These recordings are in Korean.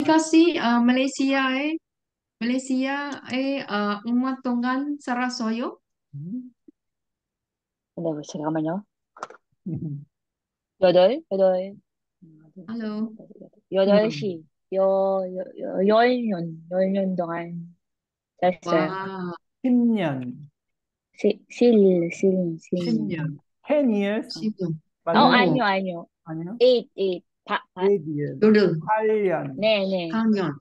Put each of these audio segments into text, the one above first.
Kasih uh, Malaysia eh Malaysia eh uh, umat tonggan Sarasoyo. 음. 네, 잠깐만요. 여덟, 여덟, Hello. 여덟 음. 시, 여, 여, 여, 열 년, 열 년 동안 살았어요. 와, 10년, 시, 실, 실, 실. 10년, 10 years. 지금 어, 맞나요? 아니요, 아니요. 아니요? eight, eight, 바, 바, 8 years, 요르 8년, 네, 네. 8년.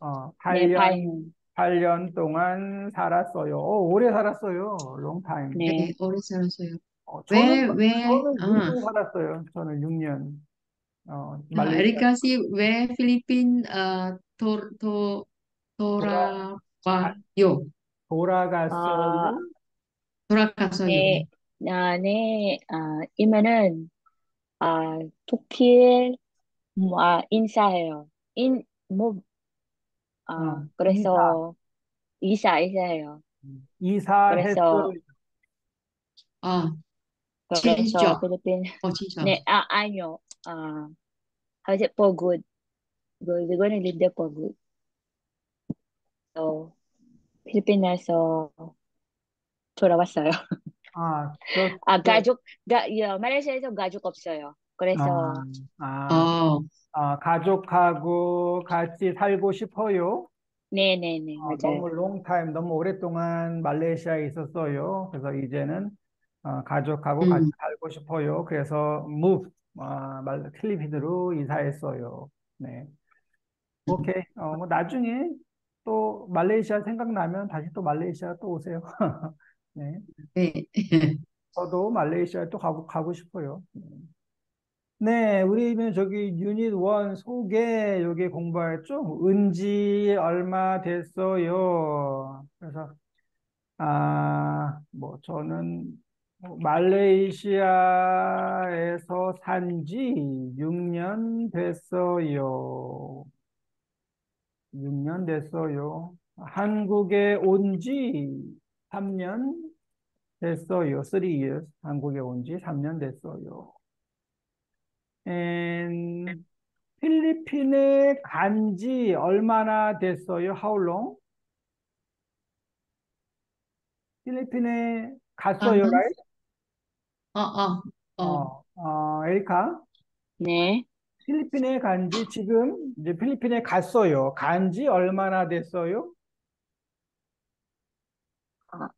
어, 네, 8년, 팔 년. 8년 동안 살았어요. 오, 오래 살았어요. long time. 네. 네, 오래 살았어요. 어, 왜, 저는, 왜, 저는 아, 6년 살았어요. 저는 6년. 어, 아, 에리카 씨, 왜 필리핀 어, 도, 도, 돌아, 돌아와요? 돌아갔어요. 아, 돌아가서요. 네, 아, 네, 아, 이면은, 아, 토끼, 뭐, 아, 인사해요. 인, 뭐, 아, 어, 이사, 그래서, 이사, 이사해요. 이사했어요. 그래서, 아, 그래서 진짜. 필리핀, 어, 진짜. 네, 아, 아니요. 아, how's it for good? Good, we're gonna live there for good. So, 필리핀에서 돌아왔어요. 아, 저, 아, 저, 가족, 가, 예, 말레이시아에서 가족 없어요. 그래서, 아, 아, 어, 아, 가족하고 같이 살고 싶어요. 네네네, 어, 맞아요. 너무 롱타임, 너무 오랫동안 말레이시아에 있었어요. 그래서 이제는 어, 가족하고 같이 음, 살고 싶어요. 그래서 move, 어, 말, 필리핀으로 이사했어요. 네. 오케이. 어, 뭐 나중에 또 말레이시아 생각나면 다시 또 말레이시아 또 오세요. 네. 네. 저도 말레이시아에 또 가고, 가고 싶어요. 네, 우리는 저기 유닛 1 소개 여기 공부했죠? 은지 얼마 됐어요. 그래서 아, 뭐 저는 말레이시아에서 산 지 6년 됐어요. 6년 됐어요. 한국에 온 지 3년 됐어요. 3 years. 한국에 온 지 3년 됐어요. And 필리핀에 간 지 얼마나 됐어요? How long? 필리핀에 갔어요, 아, right? 어, 어, 어. 어, 어, 에리카? 네, 필리핀에 간 지 지금 이제 필리핀에 갔어요. 간 지 얼마나 됐어요? 아,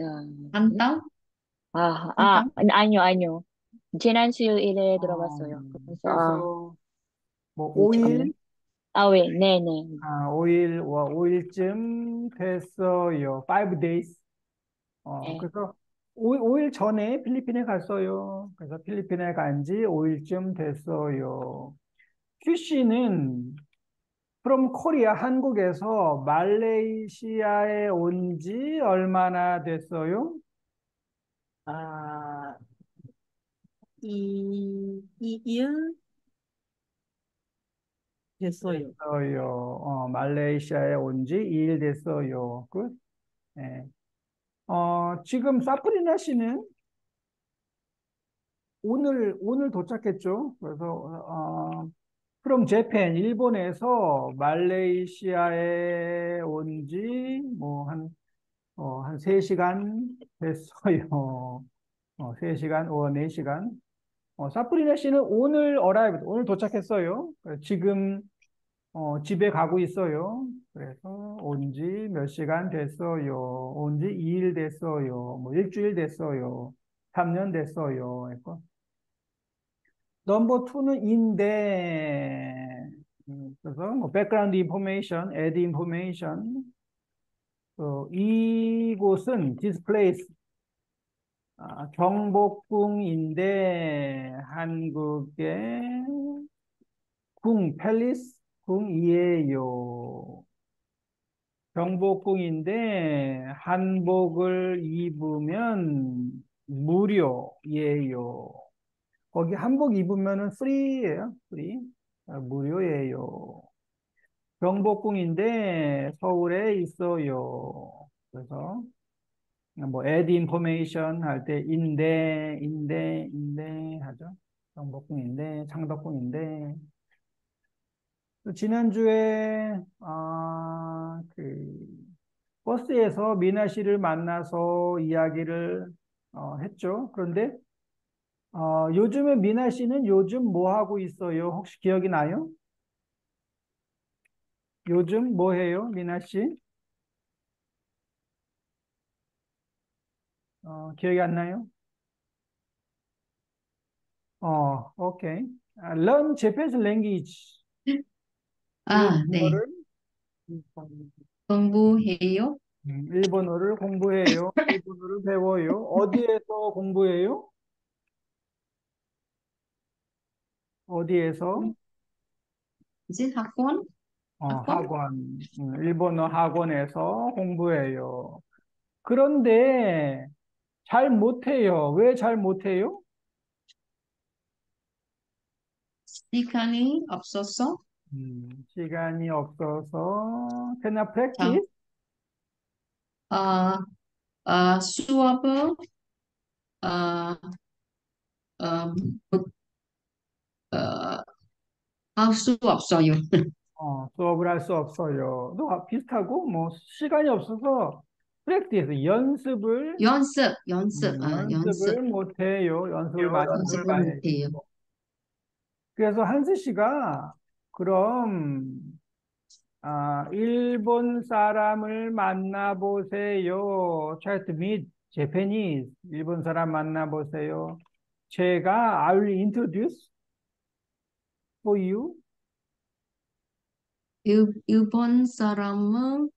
야, 한 달? 아, 한 아, 달? 아니요, 아니요. 지난 수요일에 어, 들어갔어요. 그래서, 아, 뭐 네, 잠깐만요. 5일? 아, 왜, 네네. 아, 5일, 와, 5일쯤 됐어요. 5 days. 어, 네. 그래서 5, 5일 전에 필리핀에 갔어요. 그래서 필리핀에 간 지 5일쯤 됐어요. 큐 씨는 from 코리아 한국에서 말레이시아에 온 지 얼마나 됐어요? 아, 이, 이, 이일 됐어요. 됐어요. 어, 말레이시아에 온 지 2일 됐어요. 끝. 네. 어, 지금 사프리나 씨는 오늘, 오늘 도착했죠. 그래서, 어, from 재팬, 일본에서 말레이시아에 온 지, 뭐, 한, 어, 한 3시간 됐어요. 어, 3시간, 어, 4시간. 어, 사프리나 씨는 오늘 어라이브, 오늘 도착했어요. 지금, 어, 집에 가고 있어요. 그래서 온 지 몇 시간 됐어요. 온 지 2일 됐어요. 뭐, 일주일 됐어요. 3년 됐어요. 했고. number two는 인데, 음, 그래서 뭐, background information, add information. 어, 이곳은 place, 아, 경복궁인데, 한국의 궁, palace 궁이에요. 경복궁인데, 한복을 입으면 무료예요. 거기 한복 입으면은 free예요. free. 아, 무료예요. 경복궁인데 서울에 있어요. 그래서 뭐 add information 할 때 인데 인데 인데 하죠. 경복궁인데 창덕궁인데 또 지난주에 아, 그 버스에서 미나 씨를 만나서 이야기를 어, 했죠. 그런데 어, 요즘에 미나 씨는 요즘 뭐 하고 있어요? 혹시 기억이 나요? 요즘 뭐 해요, 미나 씨? 어, 기억이 안 나요? 어, 오케이. 아, learn Japanese language. 아, 네. 일본어를, 공부해요? 음, 일본어를 공부해요. 일본어를 배워요. 어디에서 공부해요? 어디에서? 이제 학원? 어, 학원? 학원. 음, 일본어 학원에서 공부해요. 그런데 잘 못해요. 왜 잘 못해요? 시간이 없어서? 음, 시간이 없어서. Can I 자, practice? 어, 어, 수업을, 어, 어, 못- 어, 할수 없어요. 어, 수업을 할 수 없어요. 또 비슷하고, 뭐, 시간이 없어서 practice, 연습을, 연습, 연습, 음, 아, 연습, 연습을 못해요. 연습을 많이 연습을 해야 못해요. 그래서 한스 씨가, 그럼, 아, 일본 사람을 만나보세요. Try to meet Japanese. 일본 사람 만나보세요. 제가 I will introduce for you. 일, 일본 사람은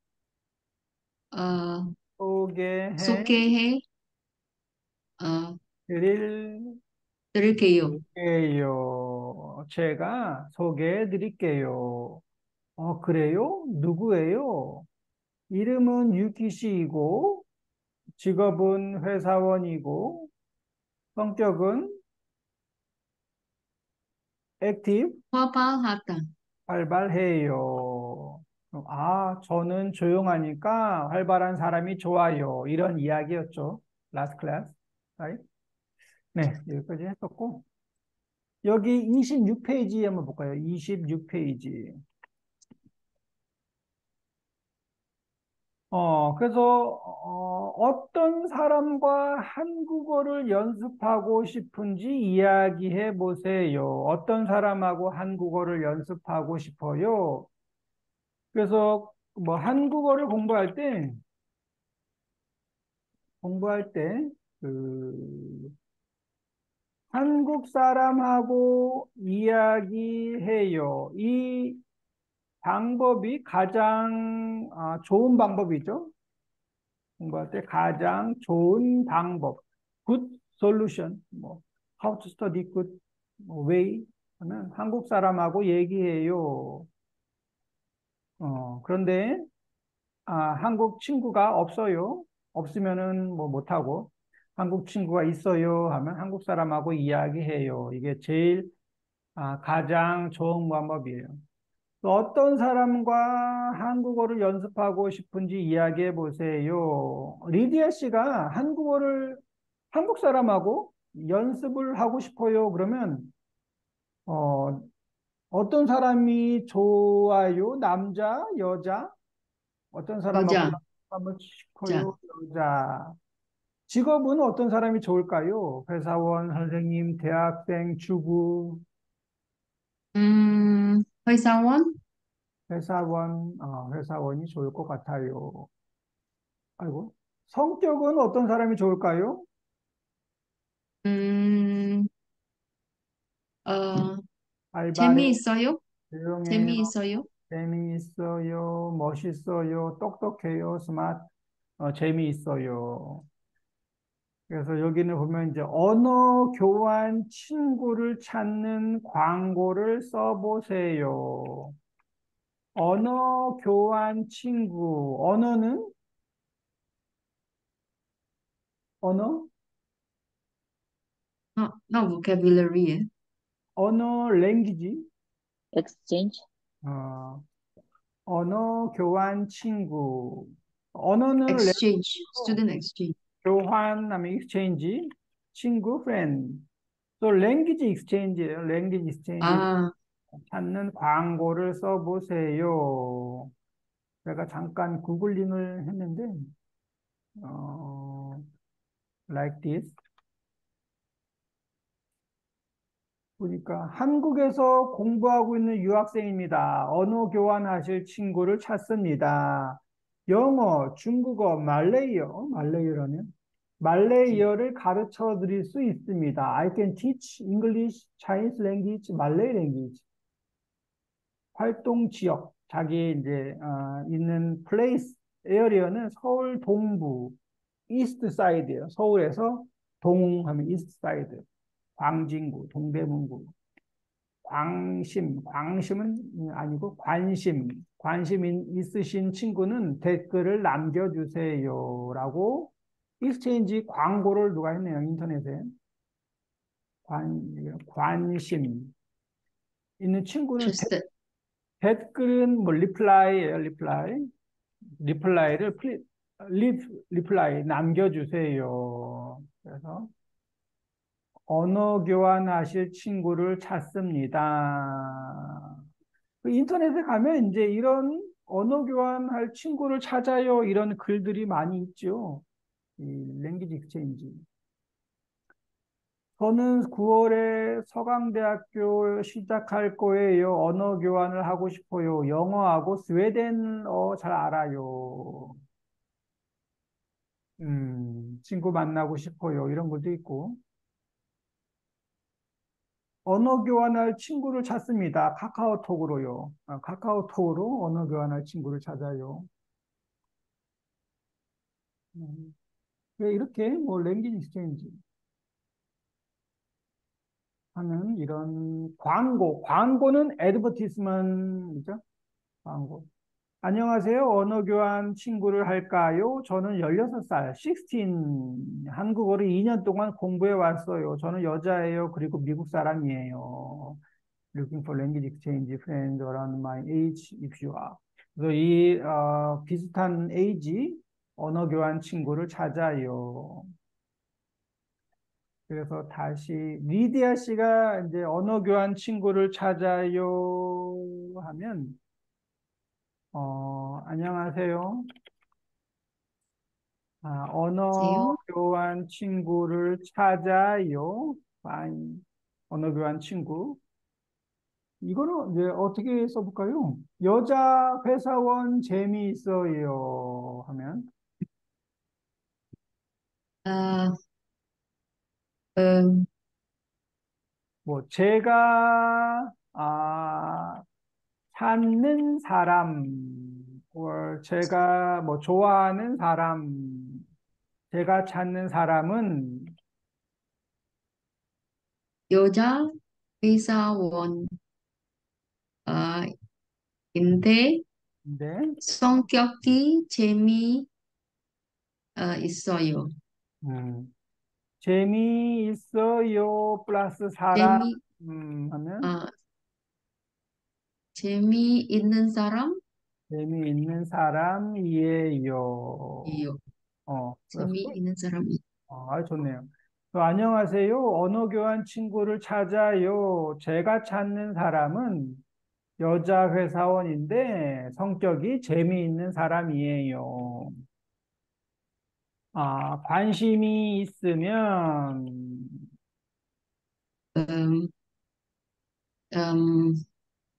어, 소개해 어, 드릴 드릴게요. 게요. 제가 소개해 드릴게요. 어, 그래요? 누구예요? 이름은 유키 씨이고, 직업은 회사원이고, 성격은 active, 활발하다. 활발해요. 아, 저는 조용하니까 활발한 사람이 좋아요. 이런 이야기였죠. last class. right? 네, 여기까지 했었고. 여기 26페이지 한번 볼까요? 26페이지. 어, 그래서, 어, 어떤 사람과 한국어를 연습하고 싶은지 이야기해 보세요. 어떤 사람하고 한국어를 연습하고 싶어요? 그래서, 뭐, 한국어를 공부할 때, 공부할 때, 그, 한국 사람하고 이야기해요. 이 방법이 가장 아, 좋은 방법이죠. 공부할 때 가장 좋은 방법. good solution. 뭐 how to study good way 하면 한국 사람하고 얘기해요. 어, 그런데 아, 한국 친구가 없어요. 없으면은 뭐 못하고 한국 친구가 있어요 하면 한국 사람하고 이야기해요. 이게 제일 아, 가장 좋은 방법이에요. 또 어떤 사람과 한국어를 연습하고 싶은지 이야기해 보세요. 리디아 씨가 한국어를 한국 사람하고 연습을 하고 싶어요. 그러면 어, 어떤 사람이 좋아요? 남자, 여자? 어떤 사람하고 여자. 싶어요? 여자. 직업은 어떤 사람이 좋을까요? 회사원, 선생님, 대학생, 주부, 음, 회사원? 회사원, 어, 회사원이 좋을 것 같아요. 아이고. 성격은 어떤 사람이 좋을까요? 음, 어, 재미있어요? 조용해요, 재미있어요? 재미있어요, 멋있어요, 똑똑해요, 스마트, 어, 재미있어요. 그래서 여기는 보면 이제 언어 교환 친구를 찾는 광고를 써보세요. 언어 교환 친구. 언어는 언어? 어, 나 vocabulary에. 언어 랭귀지. exchange, 어, 언어 교환 친구. 언어는 랭- exchange, student exchange. 교환 하면 exchange, 친구 friend. 또 language exchange예요. language exchange. 아, 찾는 광고를 써보세요. 제가 잠깐 구글링을 했는데, 어, like this. 보니까 한국에서 공부하고 있는 유학생입니다. 언어 교환하실 친구를 찾습니다. 영어, 중국어, 말레이어, 말레이어라면 말레이어를 가르쳐 드릴 수 있습니다. I can teach English, Chinese language, Malay language. 활동 지역, 자기 이제 어, 있는 place, area는 서울 동부, east side예요. 서울에서 동하면 east side. 광진구, 동대문구, 광심, 광심은 아니고 관심, 관심 있으신 친구는 댓글을 남겨주세요. 라고 exchange 광고를 누가 했네요. 인터넷에. 관, 관심 있는 친구는. 데- 댓글은 뭐 reply예요. reply. reply를 플리, 리, reply 남겨주세요. 그래서 언어 교환하실 친구를 찾습니다. 그 인터넷에 가면 이제 이런 언어 교환할 친구를 찾아요. 이런 글들이 많이 있죠. 이 language exchange. 저는 9월에 서강대학교 시작할 거예요. 언어 교환을 하고 싶어요. 영어하고 스웨덴어 잘 알아요. 음, 친구 만나고 싶어요. 이런 것도 있고. 언어 교환할 친구를 찾습니다. 카카오톡으로요. 아, 카카오톡으로 언어 교환할 친구를 찾아요. 음, 왜 이렇게 뭐 language exchange 하는 이런 광고, 광고는 advertisement이죠. 광고. 안녕하세요. 언어 교환 친구를 할까요? 저는 16살, 16, 한국어를 2년 동안 공부해 왔어요. 저는 여자예요. 그리고 미국 사람이에요. Looking for language exchange friends around my age if you are. 그래서 이 어, 비슷한 에이지 언어 교환 친구를 찾아요. 그래서 다시 리디아 씨가 이제 언어 교환 친구를 찾아요 하면 어, 안녕하세요. 아, 언어 안녕하세요. 교환 친구를 찾아요. Find 언어 교환 친구. 이거는 이제 어떻게 써볼까요? 여자 회사원 재미있어요 하면 아, 음, 뭐 제가 아 찾는 사람 or 제가 뭐 좋아하는 사람 제가 찾는 사람은 여자 회사원 아, 인데 네, 성격이 재미 아, 있어요. 음, 재미있어요 플러스 사람 재미 음, 하면 아, 재미있는 사람 재미있는 사람이에요. 이요. 어, 재미있는 사람 어, 아주 좋네요. 또 안녕하세요. 언어 교환 친구를 찾아요. 제가 찾는 사람은 여자 회사원인데 성격이 재미있는 사람이에요. 아, 관심이 있으면 음, 음,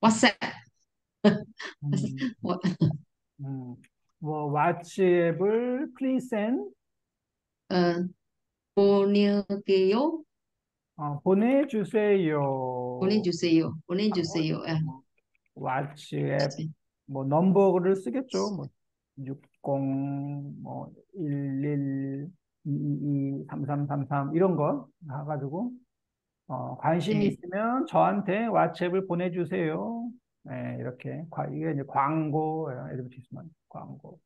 WhatsApp 음, 뭐, 음, 뭐 왓츠앱을 send 어, 보낼게요. 어, 보내주세요. 보내주세요. 보내주세요. 아, 뭐, 왓츠앱 뭐 넘버를 쓰겠죠. 뭐 60, 뭐 11, 222, 3333 이런 거 해가지고 어, 관심이 네. 있으면 저한테 왓츠앱을 보내주세요. 네, 이렇게 과- 이게 이제 광고, advertisement 광고.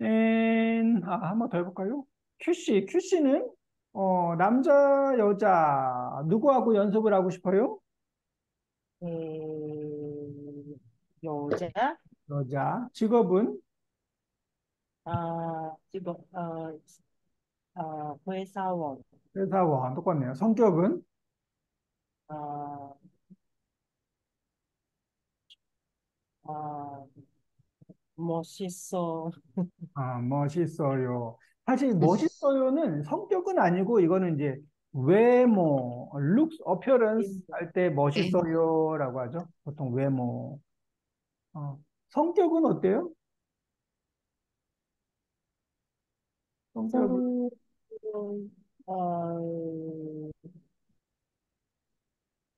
and, 아, 한 번 더 해볼까요? 큐씨, 큐씨는 어, 남자, 여자 누구하고 연습을 하고 싶어요? 음, 여자, 여자. 직업은 아, 지금, 어, 어, 회사원, 네, 회사와 뭐 똑같네요. 성격은 아, 아, 멋있어. 아, 멋있어요. 사실 네. 멋있어요는 성격은 아니고 이거는 이제 외모, looks, appearance 네. 할때 멋있어요라고 하죠. 보통 외모. 어, 성격은 어때요? 성격은 어,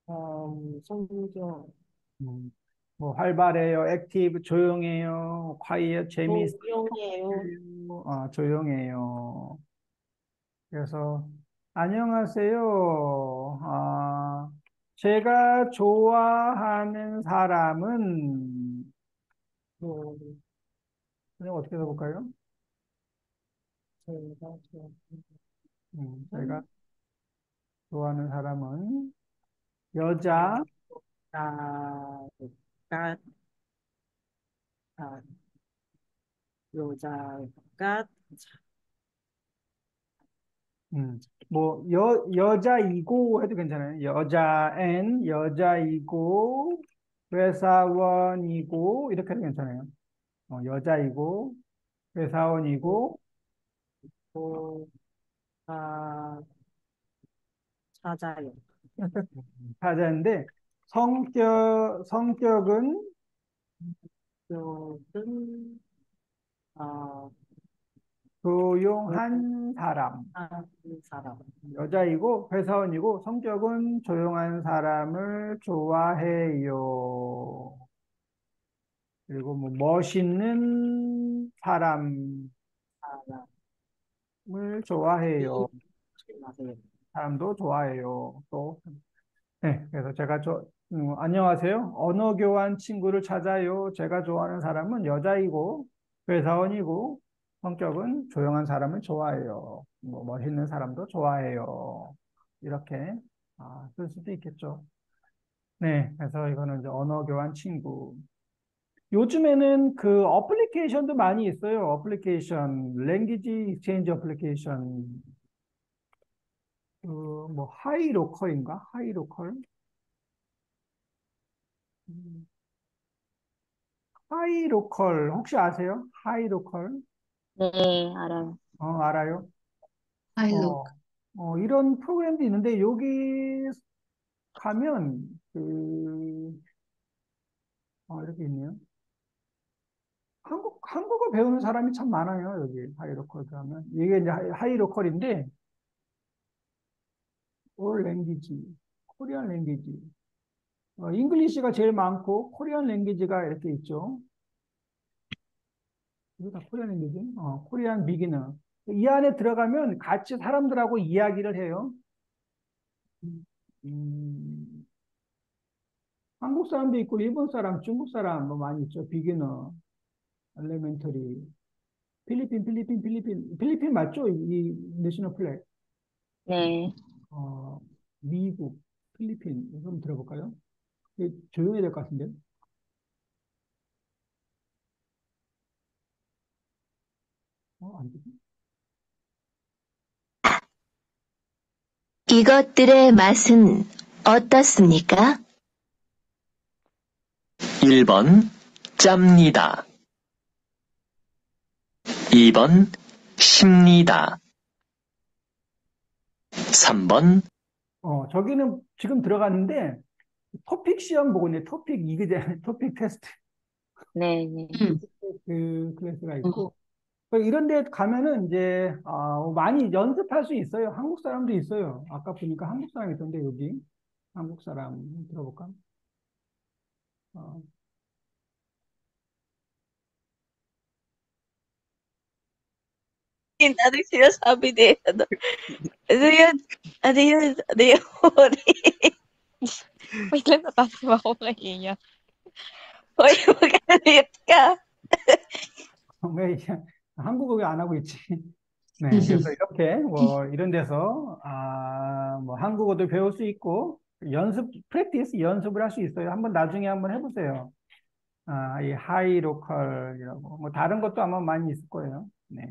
음, 성격, 음, 뭐 활발해요, active, 조용해요, quiet, 재미있어요, 조용해요. 어, 조용해요. 그래서 안녕하세요. 아, 제가 좋아하는 사람은 뭐, 그냥 어떻게 써볼까요? 제가 좋아. 음, 제가 좋아하는 사람은 여자, 아, 까, 아, 여자가 음, 뭐 여, 여자이고 해도 괜찮아요. 여자 and 여자이고 회사원이고 이렇게 해도 괜찮아요. 어, 여자이고 회사원이고 또, 아, 찾아요. 사자인데 성격 성격은 여든, 아, 조용한 사람. 한 사람. 여자이고 회사원이고 성격은 조용한 사람을 좋아해요. 그리고 뭐 멋있는 사람 을. 좋아해요. 조심하세요. 사람도 좋아해요. 또 네, 그래서 제가 저 음, 안녕하세요. 언어 교환 친구를 찾아요. 제가 좋아하는 사람은 여자이고 회사원이고 성격은 조용한 사람을 좋아해요. 뭐 멋있는 사람도 좋아해요. 이렇게 아, 쓸 수도 있겠죠. 네, 그래서 이거는 이제 언어 교환 친구. 요즘에는 그 어플리케이션도 많이 있어요. application, language exchange application. 그, 뭐, 하이로컬인가? 하이로컬? 음, 하이로컬, 혹시 아세요? 하이로컬? 네, 알아요. 어, 알아요? I 어. 어, 이런 프로그램도 있는데, 여기 가면, 그, 어, 이렇게 있네요. 한국, 한국어 배우는 사람이 참 많아요, 여기. 하이로컬 가면. 이게 이제 하이- 하이로컬인데, all language, Korean language. 어, English가 제일 많고, Korean language가 이렇게 있죠. 이거 다 코리안 랭귀지? 어, 코리안 비기너. 이 안에 들어가면 같이 사람들하고 이야기를 해요. 음, 한국 사람도 있고, 일본 사람, 중국 사람 뭐 많이 있죠. 비기너, 엘레멘터리. 필리핀, 필리핀, 필리핀. 필리핀 맞죠? 이 내셔널 플래그. 네. 어, 미국, 필리핀. 이거 한번 들어볼까요? 조용해야 될 것 같은데. 어, 안 되지? 이것들의 맛은 어떻습니까? 1번 짭니다. 2번 쉽니다. 3번 어, 저기는 지금 들어갔는데, 토픽 시험 보고 있네. 토픽, 이게 이제 토픽 테스트. 네, 네. 음. 그 클래스가 있고. 이런 데 가면은 이제, 아, 많이 연습할 수 있어요. 한국 사람도 있어요. 아까 보니까 한국 사람 있던데, 여기. 한국 사람 들어볼까? 어, Ano yung sinasabi ni, ano, ano yun, ano yun, ano yun, Wait lang, natatawa ako ngayon. Hoy, magalit ka. 왜 한국어 왜 안 하고 있지? 네, 그래서 이렇게 뭐 이런 데서 아, 뭐 한국어도 배울 수 있고 연습, 프랙티스 연습을 할 수 있어요. 한번 나중에 한번 해보세요. 아, 이 하이 로컬이라고 뭐 다른 것도 아마 많이 있을 거예요. 네.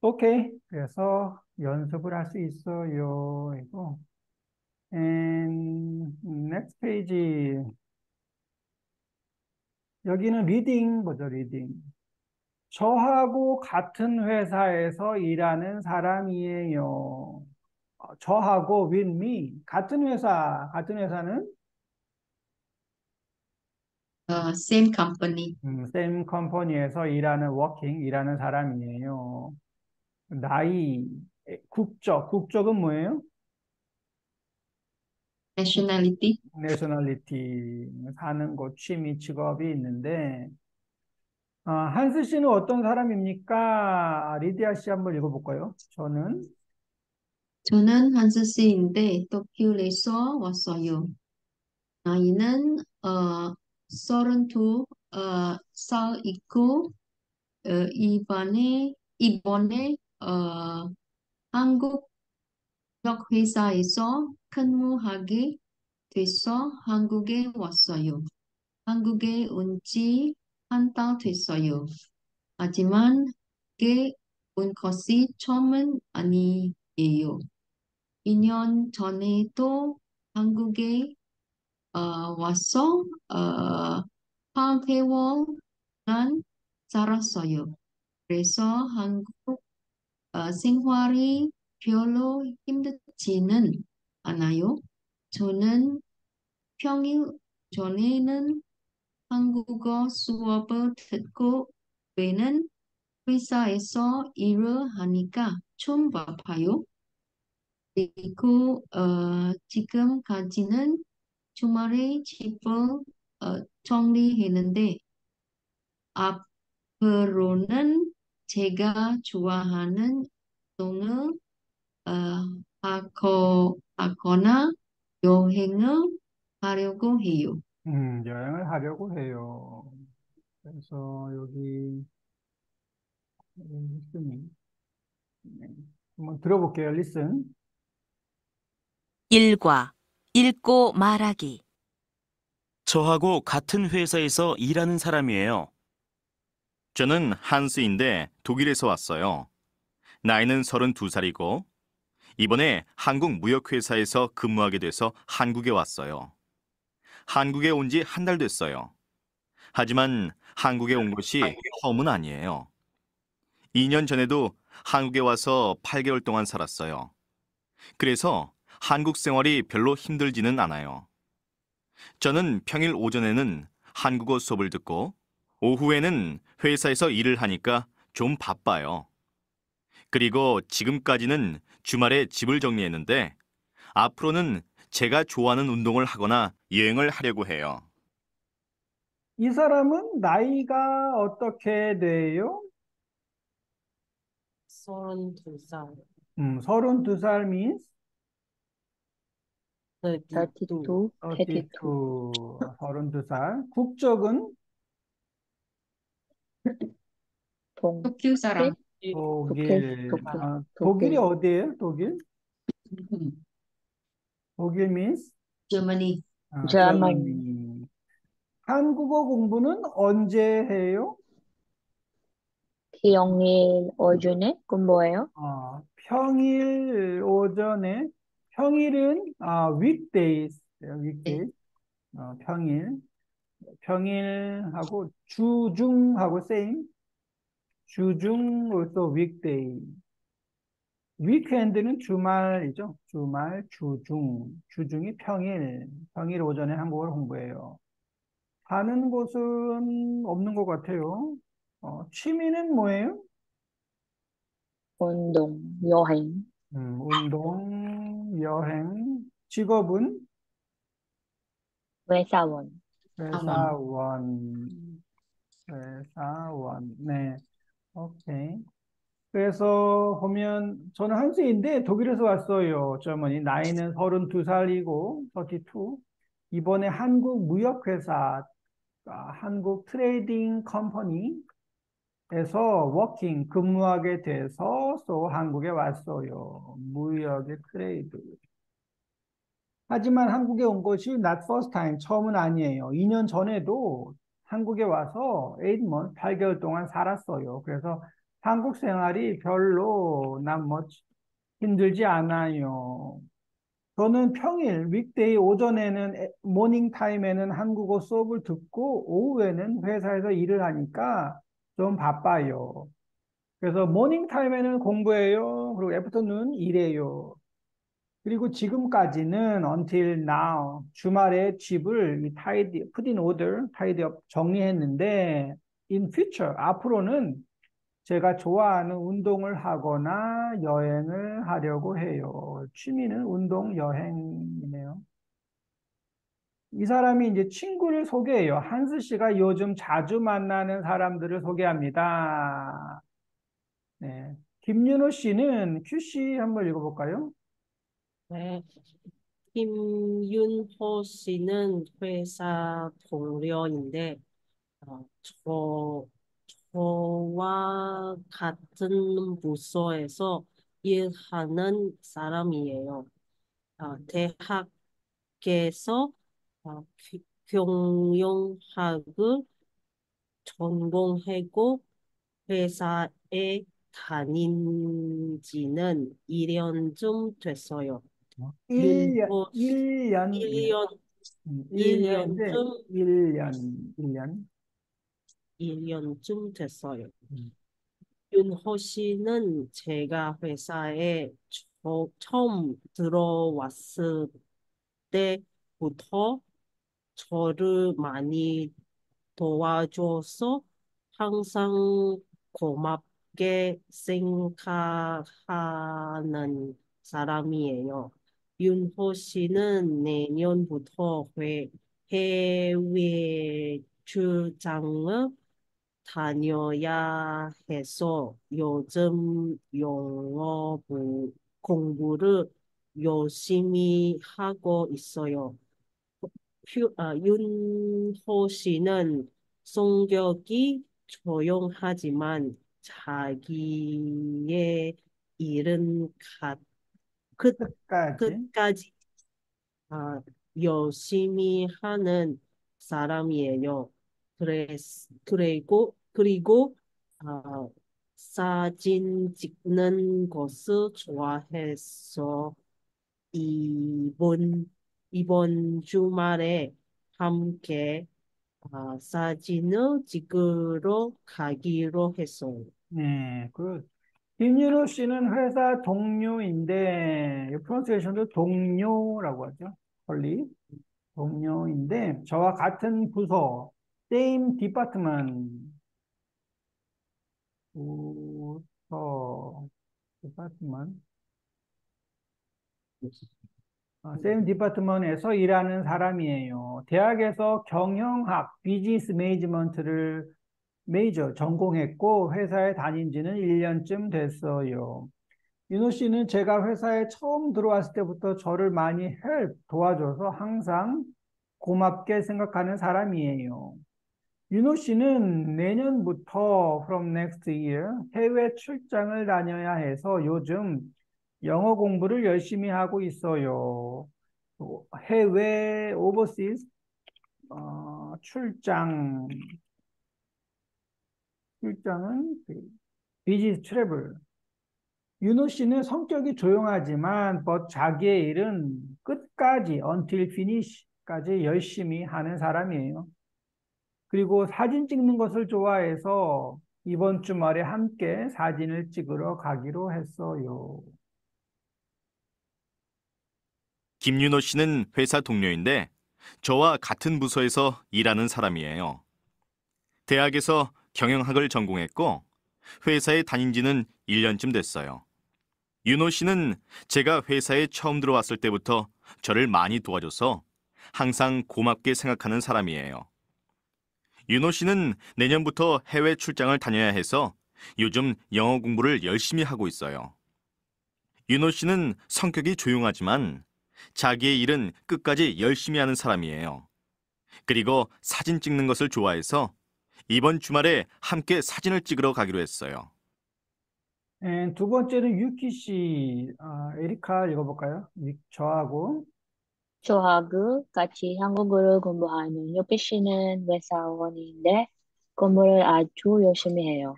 오케이. 그래서 연습을 할 수 있어요. 이거. And next page. 여기는 reading 뭐죠, reading. 저하고 같은 회사에서 일하는 사람이에요. 어, 저하고 with me 같은 회사, 같은 회사는 uh, same company. 음, same company에서 일하는 working 일하는 사람이에요. 나이, 에, 국적, 국적은 뭐예요? Nationality. nationality, 사는 곳, 취미, 직업이 있는데 아, 한스 씨는 어떤 사람입니까? 아, 리디아 씨 한번 읽어볼까요? 저는 저는 한스 씨인데 도쿄에서 왔어요. 나이는 어, 32 어, 살 있고 어, 이번에 이번에 어, 한국 회사에서 근무하게 돼서 한국에 왔어요. 한국에 온 지 한 달 됐어요. 하지만 그게 온 것이 처음은 아니에요. 2년 전에도 한국에 어, 와서 어, 8개월간 살았어요. 그래서 한국 어, 생활이 별로 힘들지는 않아요. 저는 평일 전에는 한국어 수업을 듣고 외는 회사에서 일을 하니까 좀 바빠요. 그리고 어, 지금까지는 주말에 집을 어, 정리했는데 앞으로는 제가 좋아하는 운동을 어, 하고, 하거나 여행을 하려고 해요. 음, 여행을 하려고 해요. 그래서 여기 listening 네. 한번 들어볼게요. listen. 일과 읽고 말하기 저하고 같은 회사에서 일하는 사람이에요. 저는 한스인데 독일에서 왔어요. 나이는 32살이고 이번에 한국 무역회사에서 근무하게 돼서 한국에 왔어요. 한국에 온 지 한 달 됐어요. 하지만 한국에 온 것이 처음은 아니에요. 2년 전에도 한국에 와서 8개월 동안 살았어요. 그래서 한국 생활이 별로 힘들지는 않아요. 저는 평일 오전에는 한국어 수업을 듣고 오후에는 회사에서 일을 하니까 좀 바빠요. 그리고 지금까지는 주말에 집을 정리했는데 앞으로는 제가 좋아하는 운동을 하거나 여행을 하려고 해요. 이 사람은 나이가 어떻게 돼요? 32살. 음, 32살 means 32, 32. 32, 32살. 국적은 동, 도쿄 사람. 독일. 독일, 아, 독일. 독일이 어디예요? 독일? 독일 means Germany. 아, Germany. 한국어 공부는 언제 해요? 평일 오전에 공부해요. 어, 평일 오전에 평일은 아, weekdays, weekdays. 어, 평일 평일하고 주중하고 same. 주중 also weekday. weekend는 주말이죠. 주말 주중. 주중이 평일. 평일 오전에 한국어를 공부해요. 가는 곳은 없는 것 같아요. 어, 취미는 뭐예요? 운동, 여행, 음, 운동, 여행, 직업은? 회사원, 회사원, 회사원, 네, 오케이. 그래서 보면 저는 한수인데 독일에서 왔어요. 젊은이 나이는 32살이고 32. 이번에 한국 무역회사, 아, 한국 trading company에서 working 근무하게 돼서 또 한국에 왔어요. 무역의 trade. 하지만 한국에 온 것이 not first time, 처음은 아니에요. 2년 전에도 한국에 와서 8 months, 8개월 동안 살았어요. 그래서 한국 생활이 별로 much 힘들지 않아요. 저는 평일, weekday 오전에는 에- morning time에는 한국어 수업을 듣고 오후에는 회사에서 일을 하니까 좀 바빠요. 그래서 morning time에는 공부해요. 그리고 afternoon 일해요. 그리고 지금까지는 until now 주말에 집을 이 tidy, put in order, tidy up 정리했는데 in future 앞으로는 제가 좋아하는 운동을 하거나 여행을 하려고 해요. 취미는 운동, 여행이네요. 이 사람이 이제 친구를 소개해요. 한스 씨가 요즘 자주 만나는 사람들을 소개합니다. 네. 김윤호 씨는 큐 씨 한번 읽어볼까요? 네. 김윤호 씨는 회사 동료인데, 어, 저, 저와 같은 부서에서 일하는 사람이에요. 어, 대학에서 어, 기- 경영학을 전공하고 회사에 다닌 지는 2년쯤 됐어요. 1년, 윤호 1년, 1년, 음, 1년쯤, 1년인데 1년, 1년. 1년쯤 됐어요. 음. 윤호 씨는 제가 회사에 저, 처음 들어왔을 때부터 저를 많이 도와줘서 항상 고맙게 생각하는 사람이에요. 윤호 씨는 내년부터 회, 해외 출장을 다녀야 해서 요즘 영어 부- 공부를 열심히 하고 있어요. 휴, 아, 윤호 씨는 성격이 조용하지만 자기의 일은 가, 끝, 끝까지. 끝까지 아, 열심히 하는 사람이에요. 그래, 그리고, 그리고, 아, 사진 찍는 것을 좋아해서 이번, 이번 주말에 함께 아, 사진을 찍으러 가기로 했어요. 네, 그 김윤호 씨는 회사 동료인데 프로나운세이션도 동료라고 하죠. 컬리 동료인데 저와 같은 부서 same department 부서 어, same department에서 일하는 사람이에요. 대학에서 경영학 비즈니스 매니지먼트를 메이저 전공했고 회사에 다닌 지는 1년쯤 됐어요. 윤호 씨는 제가 회사에 처음 들어왔을 때부터 저를 많이 help 도와줘서 항상 고맙게 생각하는 사람이에요. 윤호 씨는 내년부터 from next year 해외 출장을 다녀야 해서 요즘 영어 공부를 열심히 하고 있어요. 해외 overseas 어, 출장 출장은 비즈니스 트래블. 윤호 씨는 성격이 조용하지만 자기의 일은 끝까지 until finish까지 열심히 하는 사람이에요. 그리고 사진 찍는 것을 좋아해서 이번 주말에 함께 사진을 찍으러 가기로 했어요. 김윤호 씨는 회사 동료인데 저와 같은 부서에서 일하는 사람이에요. 대학에서 경영학을 전공했고 회사에 다닌 지는 1년쯤 됐어요. 윤호 씨는 제가 회사에 처음 들어왔을 때부터 저를 많이 도와줘서 항상 고맙게 생각하는 사람이에요. 윤호 씨는 내년부터 해외 출장을 다녀야 해서 요즘 영어 공부를 열심히 하고 있어요. 윤호 씨는 성격이 조용하지만 자기의 일은 끝까지 열심히 하는 사람이에요. 그리고 사진 찍는 것을 좋아해서 이번 주말에 함께 사진을 찍으러 가기로 했어요. 에, 두 번째는 유키 씨, 아, 에리카 읽어볼까요? 유- 저하고 저하고 같이 한국어를 공부하는 요키 씨는 회사원인데 공부를 아주 열심히 해요.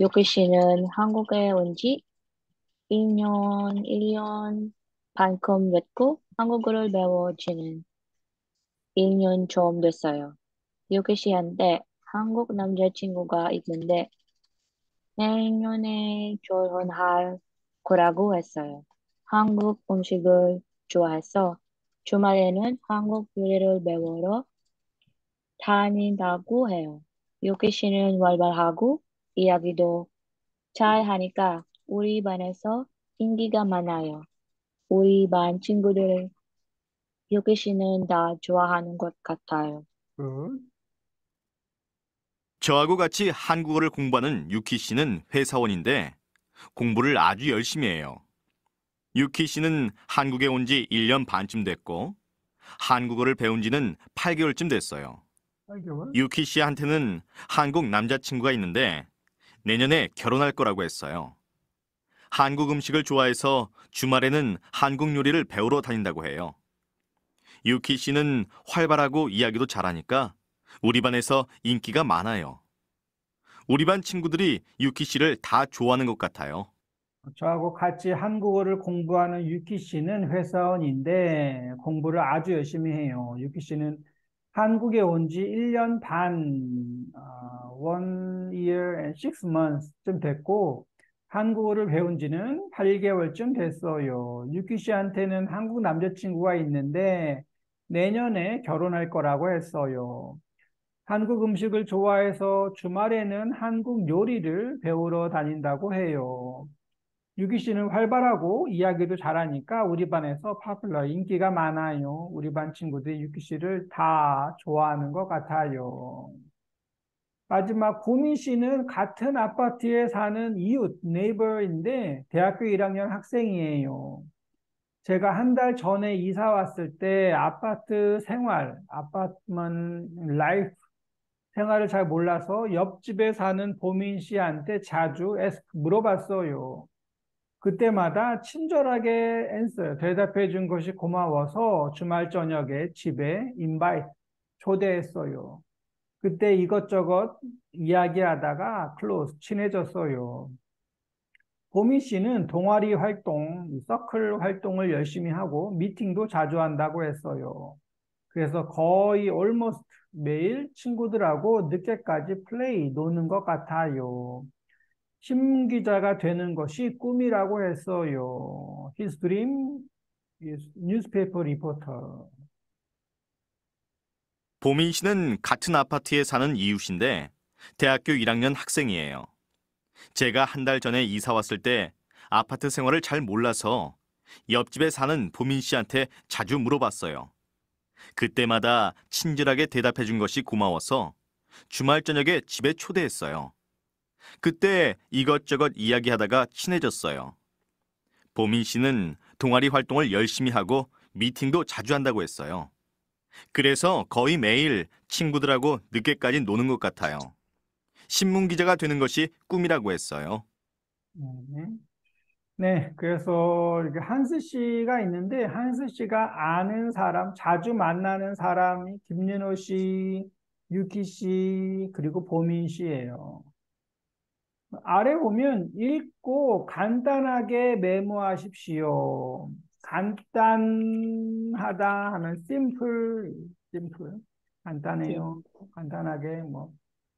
요키 씨는 한국에 온지 2년, 1년 반컴 됐고 한국어를 배워지는 1년 좀 됐어요. 유키 씨한테 한국 남자친구가 있는데 내년에 결혼할 거라고 했어요. 한국 음식을 좋아해서 주말에는 한국 요리를 배우러 다닌다고 해요. 유키 씨는 활발하고 이야기도 잘 하니까 우리 반에서 인기가 많아요. 우리 반 친구들 유키 씨는 다 좋아하는 것 같아요. Good. 저하고 같이 한국어를 공부하는 유키 씨는 회사원인데 공부를 아주 열심히 해요. 유키 씨는 한국에 온 지 1년 반쯤 됐고 한국어를 배운 지는 8개월쯤 됐어요. 8개월? 유키 씨한테는 한국 남자친구가 있는데 내년에 결혼할 거라고 했어요. 한국 음식을 좋아해서 주말에는 한국 요리를 배우러 다닌다고 해요. 유키 씨는 활발하고 이야기도 잘하니까 우리 반에서 인기가 많아요. 우리 반 친구들이 유키 씨를 다 좋아하는 것 같아요. 저하고 같이 한국어를 공부하는 유키 씨는 회사원인데 공부를 아주 열심히 해요. 유키 씨는 한국에 온 지 1년 반, 어, one year and six months쯤 됐고 한국어를 배운 지는 8개월쯤 됐어요. 유키 씨한테는 한국 남자친구가 있는데 내년에 결혼할 거라고 했어요. 한국 음식을 좋아해서 주말에는 한국 요리를 배우러 다닌다고 해요. 유기 씨는 활발하고 이야기도 잘하니까 우리 반에서 파퓰러 인기가 많아요. 우리 반 친구들이 유기 씨를 다 좋아하는 것 같아요. 마지막 고민 씨는 같은 아파트에 사는 이웃, 네이버인데 대학교 1학년 학생이에요. 제가 한 달 전에 이사 왔을 때 아파트 생활, 아파트먼 life 생활을 잘 몰라서 옆집에 사는 보민 씨한테 자주 물어봤어요. 그때마다 친절하게 answer요. 대답해 준 것이 고마워서 주말 저녁에 집에 invite 초대했어요. 그때 이것저것 이야기하다가 close 친해졌어요. 보미 씨는 동아리 활동, 서클 활동을 열심히 하고 미팅도 자주 한다고 했어요. 그래서 거의 almost 매일 친구들하고 늦게까지 플레이 노는 것 같아요. 신문기자가 되는 것이 꿈이라고 했어요. His dream is newspaper reporter. 보민 씨는 같은 아파트에 사는 이웃인데 대학교 1학년 학생이에요. 제가 한 달 전에 이사 왔을 때 아파트 생활을 잘 몰라서 옆집에 사는 보민 씨한테 자주 물어봤어요. 그때마다 친절하게 대답해 준 것이 고마워서 주말 저녁에 집에 초대했어요. 그때 이것저것 이야기하다가 친해졌어요. 보민 씨는 동아리 활동을 열심히 하고 미팅도 자주 한다고 했어요. 그래서 거의 매일 친구들하고 늦게까지 노는 것 같아요. 신문 기자가 되는 것이 꿈이라고 했어요. 네. 네, 그래서 한스 씨가 있는데 한스 씨가 아는 사람, 자주 만나는 사람이 김윤호 씨, 유키 씨, 그리고 보민 씨예요. 아래 보면 읽고 간단하게 메모하십시오. 간단하다 하면 simple, simple, 간단해요. 간단하게 뭐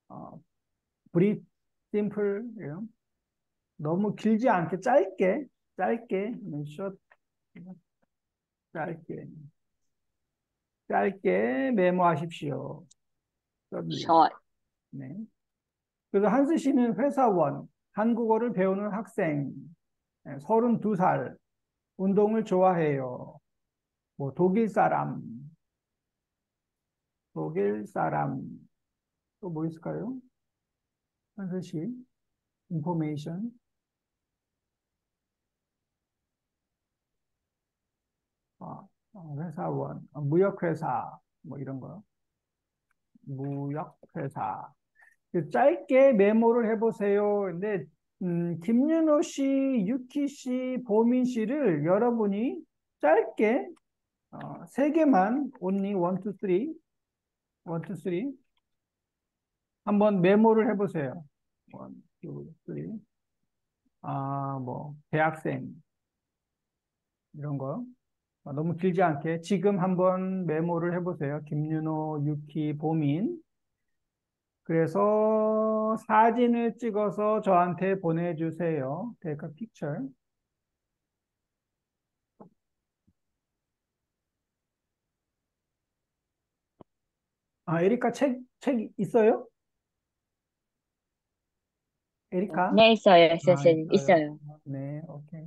어, brief, simple 이런. 너무 길지 않게 짧게, 짧게, short, 짧게, 짧게 메모하십시오. short. 네. 그래서 한스 씨는 회사원, 한국어를 배우는 학생, 32살, 운동을 좋아해요. 뭐 독일 사람, 독일 사람, 또 뭐 있을까요? 한스 씨. 어, 회사원, 무역회사, 뭐 이런 거. 무역회사. 짧게 메모를 해보세요. 근데, 음, 김윤호 씨, 유키 씨, 보민 씨를 여러분이 짧게, 어, 세 개만, only one, two, three, one, two, three. 한번 메모를 해보세요. one, two, three. 아, 뭐, 대학생, 이런 거. 어, 너무 길지 않게 지금 한번 메모를 해보세요. 김윤호, 유키, 보민. 그래서 사진을 찍어서 저한테 보내주세요. Take a picture. 아, 에리카 책, 책 있어요? 에리카? 네, 있어요, 아. 있어요. 있어요. 네, 오케이.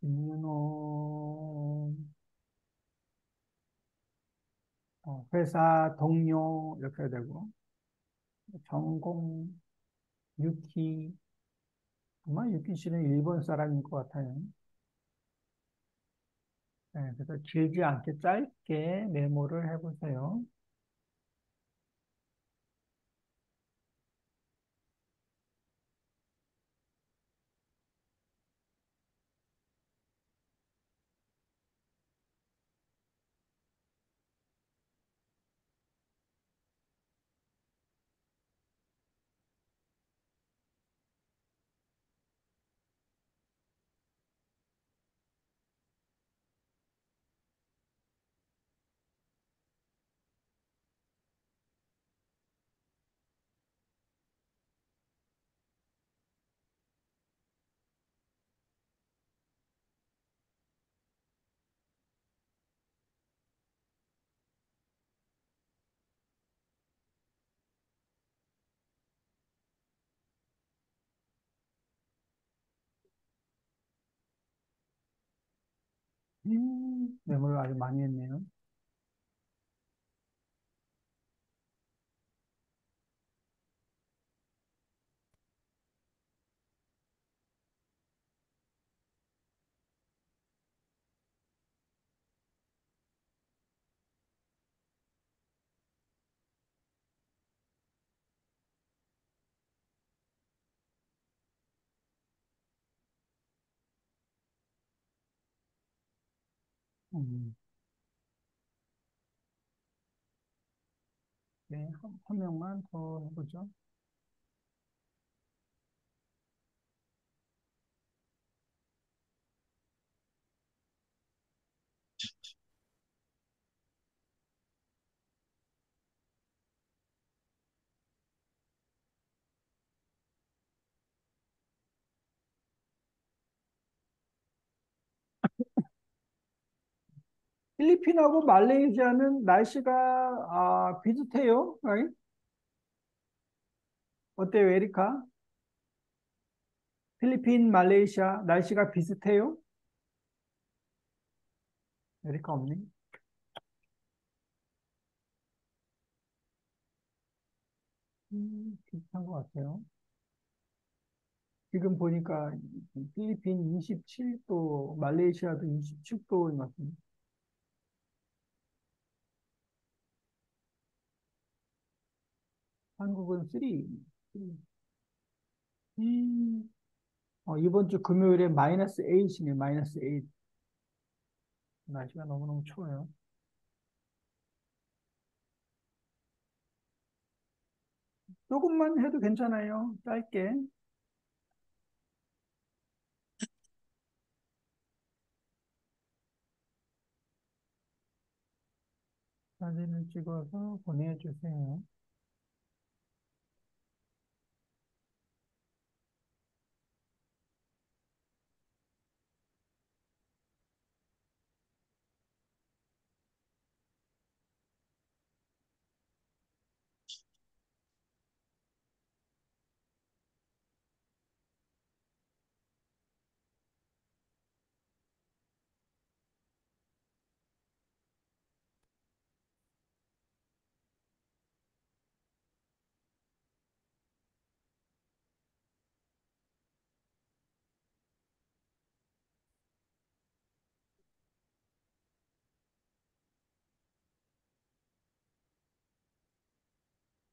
김윤호, 어, 회사 동료 이렇게 해야 되고, 전공, 유키, 아마 유키 씨는 일본 사람인 것 같아요. 네, 그래서 길지 않게 짧게 메모를 해보세요. 음, 메모를 아주 많이 했네요. 음, 네, 한, 한 명만 더 해보죠. 필리핀하고 말레이시아는 날씨가 아, 비슷해요. right? 어때요, 에리카? 필리핀, 말레이시아 날씨가 비슷해요? 에리카 없니? 음, 비슷한 것 같아요. 지금 보니까 필리핀 27도, 말레이시아도 27도인 것 같습니다. 한국은 3. 음, 어, 이번 주 금요일에 마이너스 8이네, 마이너스 8. 날씨가 너무너무 추워요. 조금만 해도 괜찮아요. 짧게. 사진을 찍어서 보내주세요.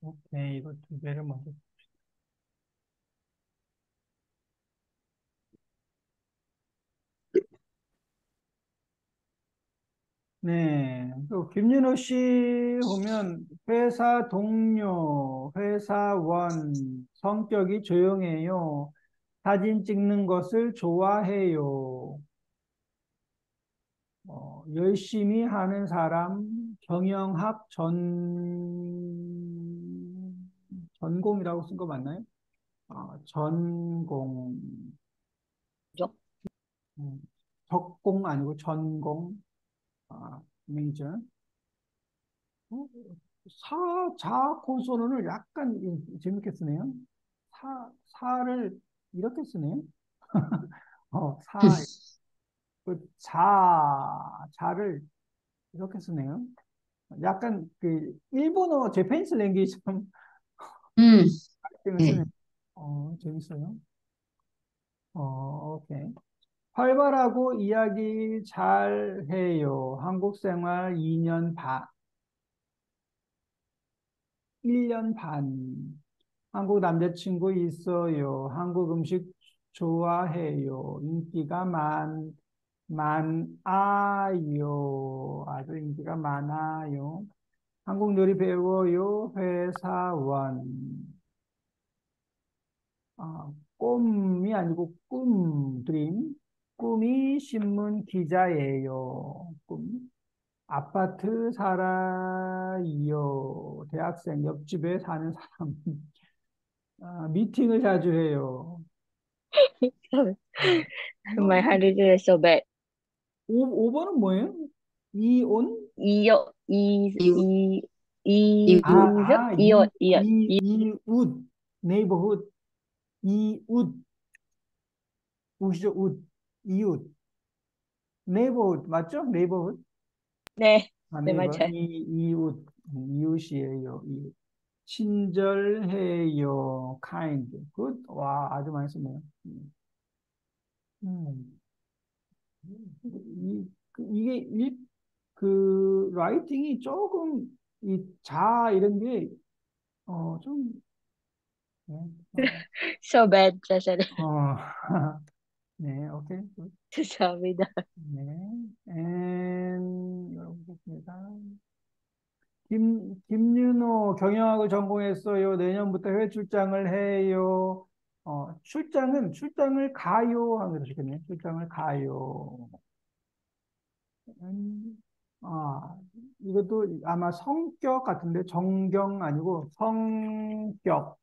오케이, 이거 두 개를 먼저. 네. 또 김윤호 씨 보면 회사 동료, 회사원, 성격이 조용해요. 사진 찍는 것을 좋아해요. 어, 열심히 하는 사람, 경영학 전, 전공이라고 쓴 거 맞나요? 아, 전공. 적? 음, 적공 아니고 전공. 아, 메이저. 어, 사, 자 콘소넌을 약간 이- 재밌게 쓰네요. 사, 사를 이렇게 쓰네요. 어, 사, 그 자, 자를 이렇게 쓰네요. 약간 그 일본어 제페니스 랭귀지처럼 음, 을 네. 쓰네요. 어, 재밌어요. 어, 오케이. 활발하고 이야기 잘 해요. 한국 생활 2년 반, 1년 반. 한국 남자친구 있어요. 한국 음식 좋아해요. 인기가 많, 많아요. 아주 인기가 많아요. 한국 요리 배워요. 회사원. 아, 꿈이 아니고 꿈, 드림. 꿈이 신문 기자예요. 꿈. 아파트 살아요. 대학생, 옆집에 사는 사람. 아, 미팅을 자주 해요. My handwriting is so bad. 5, 5번은 뭐예요? 이온? 이어, 이, 이, 이, 이웃. 아? 아, 이어, 이, 이어, 이, 이, 이웃. 네이버훗. 이웃. 우시죠? 웃. 이웃. 네이버훗. 맞죠? 네이버훗. 네, 아, 네. 맞아요. 이, 이웃. 음, 이웃이에요. 이웃. 친절해요. kind. Good. 와, 아주 많이 쓰네요. 음. 음. 이, 그, 이게 일, 그 writing이 조금 이 자 이런 게 어, 좀 네, So bad, 사실. 어, 어, 네, 오케이. Good. 죄송합니다. 네. and 여러분 보겠습니다. 김, 김윤호 경영학을 전공했어요. 내년부터 해외 출장을 해요. 어, 출장은 출장을 가요 하면 되겠네요. 출장을 가요. 음, 아, 이것도 아마 성격 같은데 정경 아니고 성격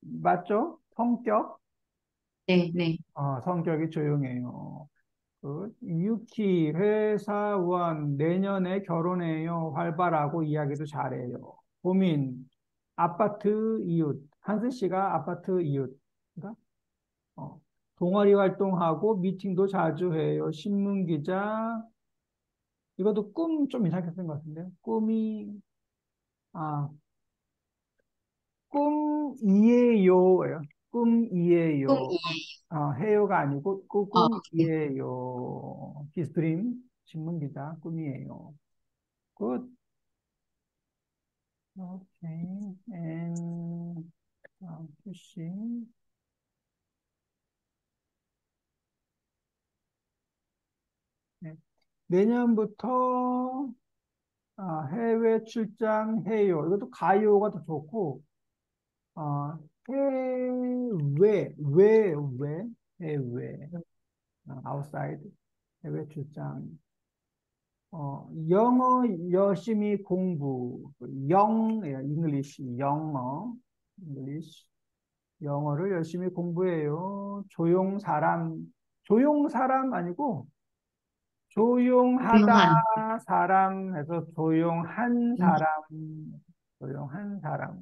맞죠? 성격 네, 네. 어, 성격이 조용해요. 그 유키 회사원 내년에 결혼해요. 활발하고 이야기도 잘해요. 고민 아파트 이웃 한스 씨가 아파트 이웃 그러니까 어, 동아리 활동하고 미팅도 자주 해요. 신문 기자 이것도 꿈 좀 이상하게 쓴 것 같은데요. 꿈이 아 꿈이에요예요. 꿈이에요. 꿈이에요. 어, 해요가 아니고 그 어, 네. 꿈이에요. his dream 신문 기자 꿈이에요. Good. 오케이. and 다음 푸시. 네. 내년부터 아, 해외 출장해요. 이것도 가요가 더 좋고, 어, 해외, 왜, 왜, 해외, 어, outside, 해외 출장. 어, 영어 열심히 공부, 영, English, 영어, English, 영어를 열심히 공부해요. 조용 사람, 조용 사람 아니고, 조용하다 조용한. 사람 해서 조용한 음, 사람, 조용한 사람.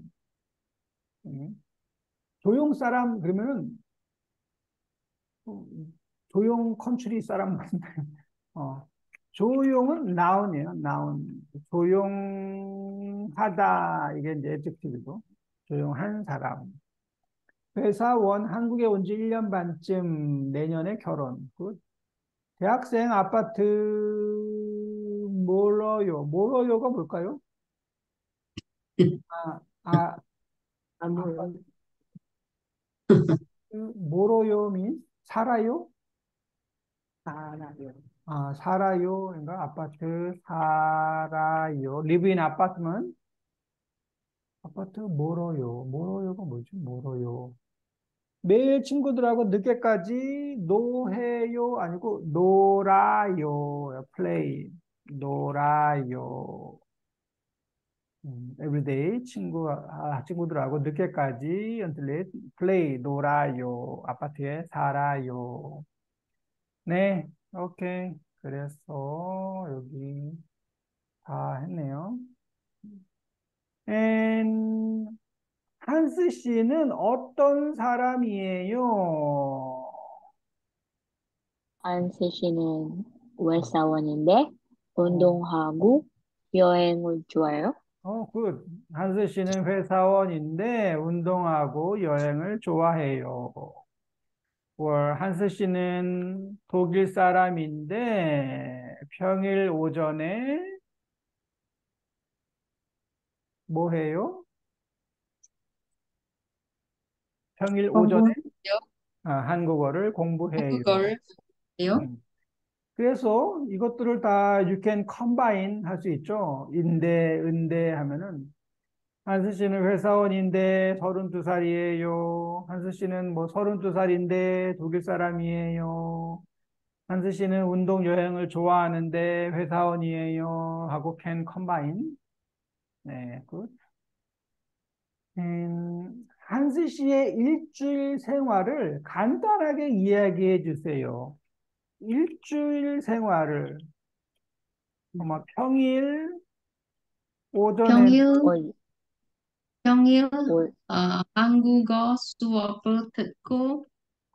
음. 조용 사람 그러면은 어, 조용 country 사람 같은데. 어, 조용은 noun이에요. noun. 조용하다 이게 이제 adjective이고 조용한 사람. 회사원 한국에 온 지 1년 반쯤 내년에 결혼. Good. 대학생 아파트 몰러요. 몰러요가 뭘까요? 아, 아, 아무, 아파트 몰러요 means 살아요? 살아요. 아, 살아요. 그러니까 아파트 살아요. live in apartment. 아파트 멀어요. 멀어요가 뭐지? 멀어요. 매일 친구들하고 늦게까지 노해요 아니고 놀아요. play. 놀아요. 음, everyday 친구 아, 친구들하고 늦게까지 until late play 놀아요. 아파트에 살아요. 네, 오케이. 그래서 여기 다 했네요. And 한스 씨는 어떤 사람이에요? 한스 씨는 회사원인데 운동하고 여행을 좋아해요. 어, good. 한스 씨는 회사원인데 운동하고 여행을 좋아해요. or 한스 씨는 독일 사람인데 평일 오전에 뭐 해요? 평일 오전에 공부요? 아, 한국어를 공부해요. 한국어를 해요? 음. 그래서 이것들을 다 you can combine 할 수 있죠. 인대, 은대 하면은 한스 씨는 회사원인데 32살이에요. 한스 씨는 뭐 32살인데 독일 사람이에요. 한스 씨는 운동 여행을 좋아하는데 회사원이에요. 하고 can combine. 네, good. 음, 한스 씨의 일주일 생활을 간단하게 이야기해 주세요. 일주일 생활을 아마 평일 오전에 평일, 올, 평일 올, 어, 한국어 수업을 듣고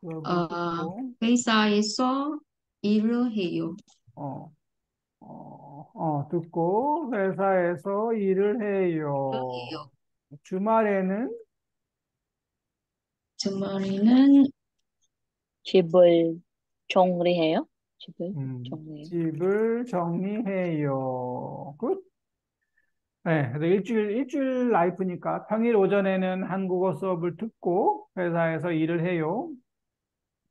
어, 회사에서 일을 해요. 어, 어, 어, 듣고 회사에서 일을. 해요. 주말에는 주말에는 집을 정리해요. 집을 음, 정리해요. 집을 정리해요. Good. 네, 그래서 일주일, 일주일 life니까 평일 오전에는 한국어 수업을 듣고 회사에서 일을 해요.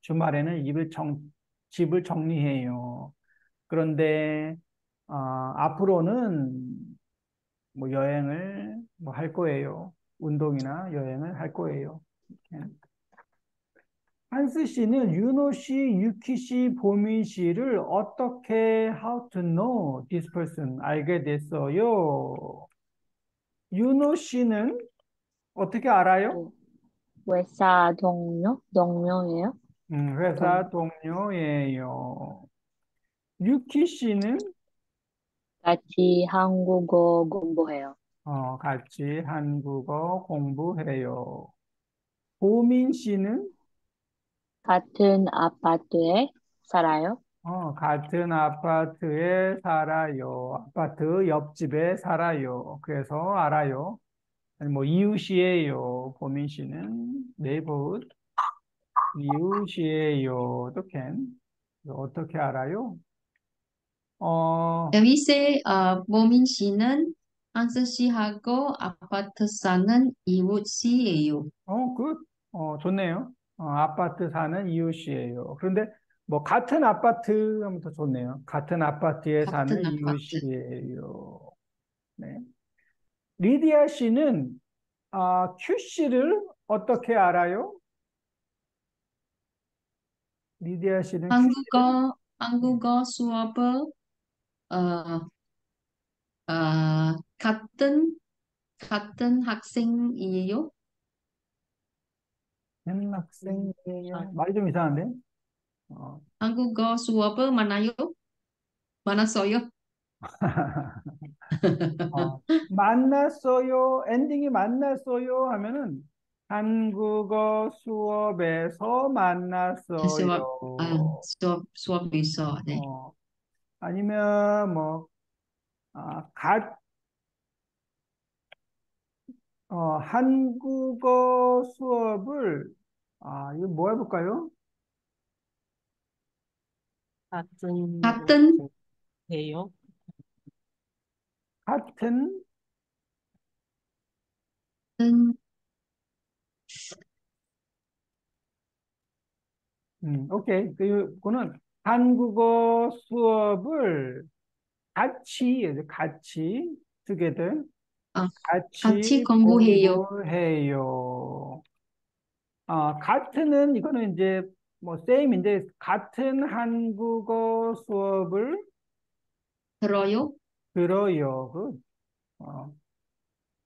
주말에는 입을 정, 집을 정리해요. 그런데, 어, 앞으로는 뭐 여행을 뭐 할 거예요. 운동이나 여행을 할 거예요. 이렇게. 한스 씨는 윤호 씨, 유키 씨, 보민 씨를 어떻게 how to know this person 알게 됐어요? 윤호 씨는 어떻게 알아요? 회사 동료? 동료예요? 음, 회사 동료예요. 유키 씨는 같이 한국어 공부해요. 어, 같이 한국어 공부해요. 보민 씨는 같은 아파트에 살아요. 어, 같은 아파트에 살아요. 아파트 옆집에 살아요. 그래서 알아요. 아니, 뭐 이웃이에요. 보민 씨는 neighborhood 이웃이에요. 또 can 어떻게 알아요? 어, 여기서 어, 보민 씨는 한스 씨하고 아파트 사는 이웃이에요. 어, 그, 어, 좋네요. 어, 아파트 사는 이웃이에요. 그런데 뭐 같은 아파트 하면 더 좋네요. 같은 아파트에 사는 같은 아파트. 이웃이에요. 네. 리디아 씨는 아, 큐 씨를 어떻게 알아요? 리디아 씨는 한국어 한국어 수업을 어, 어, 같은 같은 학생이에요. 한 학생이에요. 말이 좀 이상한데? 어, 한국어 수업을 만나요? 만났어요? 어, 만났어요. 엔딩이 만났어요 하면은 한국어 수업에서 수업 만났어요. 아, 수업 있어. 네. 어, 아니면 뭐 아, 갓, 어, 한국어 수업을 아, 이거 뭐 해볼까요? 같은 같은 해요. 같은 음, 음, 오케이. 그, 그거는 한국어 수업을 같이, 같이, together, 아, 같이 같이 공부해요. 공부해요. 아, 같은은, 이거는 이제, 뭐, same인데, 같은 한국어 수업을 들어요? 들어요. 그, 어,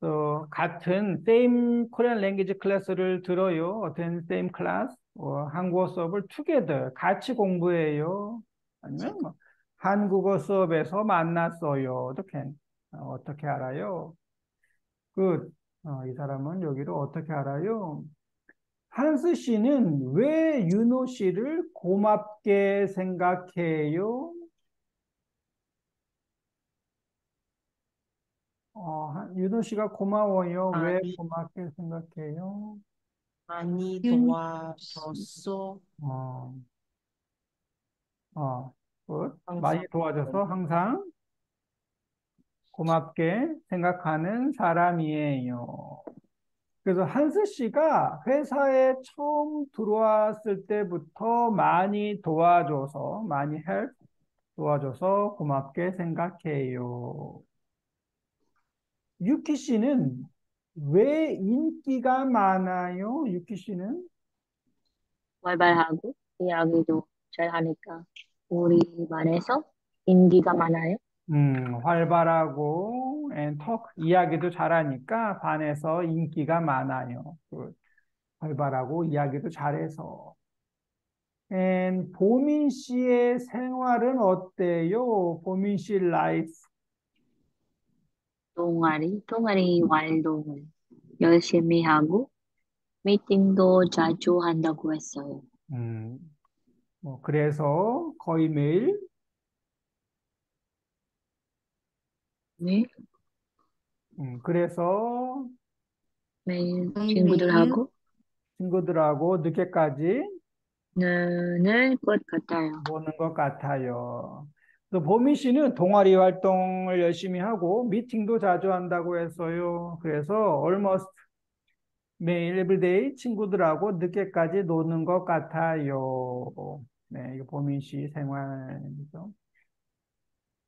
또, 같은 same Korean language 클래스를 들어요. 어떤 same class, 어, 한국어 수업을 together, 같이 공부해요. 아니면 뭐, 한국어 수업에서 만났어요. 어떻게, 어, 어떻게 알아요? 그, 어, 이 사람은 여기를 어떻게 알아요? 한스 씨는 왜 윤호 씨를 고맙게 생각해요? 어, 한- 윤호 씨가 고마워요. 왜 많이, 고맙게 생각해요? 많이 윤- 도와줬어. 어, 어, good. 항상. 많이 도와줘서 항상 고맙게 생각하는 사람이에요. 그래서 한스 씨가 회사에 처음 들어왔을 때부터 많이 도와줘서, 많이 help, 도와줘서 고맙게 생각해요. 유키 씨는 왜 인기가 많아요? 유키 씨는? 활발하고 이야기도 잘하니까 우리 반에서 인기가 많아요. 음, 활발하고, and talk, 이야기도 잘하니까 반에서 인기가 많아요. 그, 활발하고 이야기도 잘해서. and 보민 씨의 생활은 어때요? 보민 씨 라이프. 동아리, 동아리 활동을 열심히 하고 미팅도 자주 한다고 했어요. 음, 뭐, 그래서 거의 매일, 네, 음, 그래서 매일 거의 친구들하고 친구들하고 늦게까지 노는 것 같아요. 보는 것 같아요. 또 보민 씨는 동아리 활동을 열심히 하고 미팅도 자주 한다고 했어요. 그래서 almost 매일 everyday 친구들하고 늦게까지 노는 것 같아요. 네, 이거 보민 씨 생활이죠.